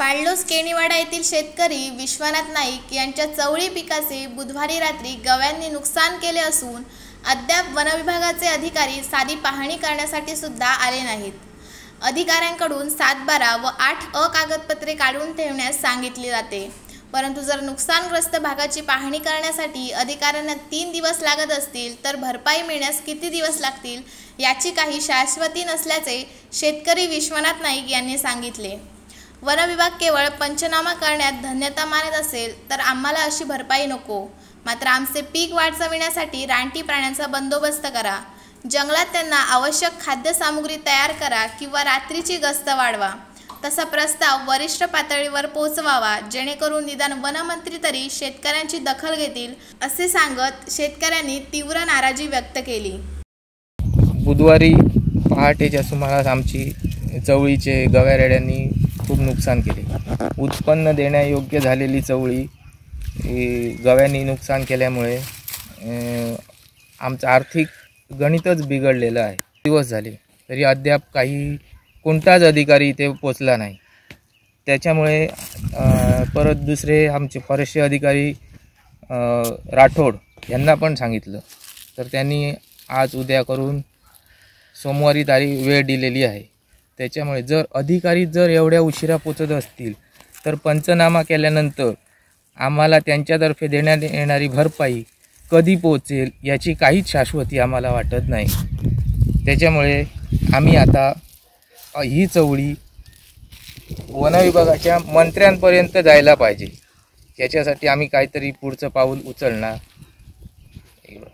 पाळलोस केणीवाडा येथील शेतकरी विश्वनाथ नाईक यांच्या चवळी पिकाचे बुधवारी रात्री गव्यांनी नुकसान केले असून अद्याप वनविभागाचे अधिकारी साधी पाहणी करण्यासाठी सुद्धा आले नाहीत. अधिकाऱ्यांकडून सातबारा व आठ अ कागदपत्रे काढून ठेवण्यास सांगितले जाते. परंतु जर नुकसानग्रस्त भागाची पाहणी करण्यासाठी अधिकाऱ्यांना तीन दिवस लागत असतील तर भरपाई मिळण्यास किती दिवस लागतील याची काही शाश्वती नसल्याचे शेतकरी विश्वनाथ नाईक यांनी सांगितले. वनविभाग केवळ पंचनामा करण्यात धन्यता मानत असेल तर आम्हाला अशी भरपाई नको. मात्र आमचे पीक वाढचविण्यासाठी रानटी प्राण्यांचा बंदोबस्त करा. जंगलात त्यांना आवश्यक खाद्यसामुग्री तयार करा किंवा रात्रीची गस्त वाढवा. तसा प्रस्ताव वरिष्ठ पातळीवर पोहोचवावा जेणेकरून निदान वनमंत्री तरी शेतकऱ्यांची दखल घेतील असे सांगत शेतकऱ्यांनी तीव्र नाराजी व्यक्त केली. बुधवारी पहाटेच्या सुमारास आमची चवळीचे गव्यारेड्यांनी खूप नुकसान केले. उत्पन्न देण्यायोग्य झालेली चवळी गव्यांनी नुकसान केल्यामुळे आमचं आर्थिक गणितच बिघडलेलं आहे. दिवस झाले तरी अद्याप काही कोणताच अधिकारी इथे पोचला नाही. त्याच्यामुळे परत दुसरे आमचे फॉरेस्टचे अधिकारी राठोड यांना पण सांगितलं. तर त्यांनी आज उद्या करून सोमवारी तारीख वेळ दिलेली आहे. त्याच्यामुळे जर अधिकारी जर एवढ्या उशिरा पोचत असतील तर पंचनामा केल्यानंतर आम्हाला त्यांच्यातर्फे देण्यात येणारी भरपाई कधी पोचेल याची काहीच शाश्वती आम्हाला वाटत नाही. त्याच्यामुळे आम्ही आता ही चवळी वनविभागाच्या मंत्र्यांपर्यंत जायला पाहिजे. याच्यासाठी आम्ही काहीतरी पुढचं पाऊल उचलणार. एवढं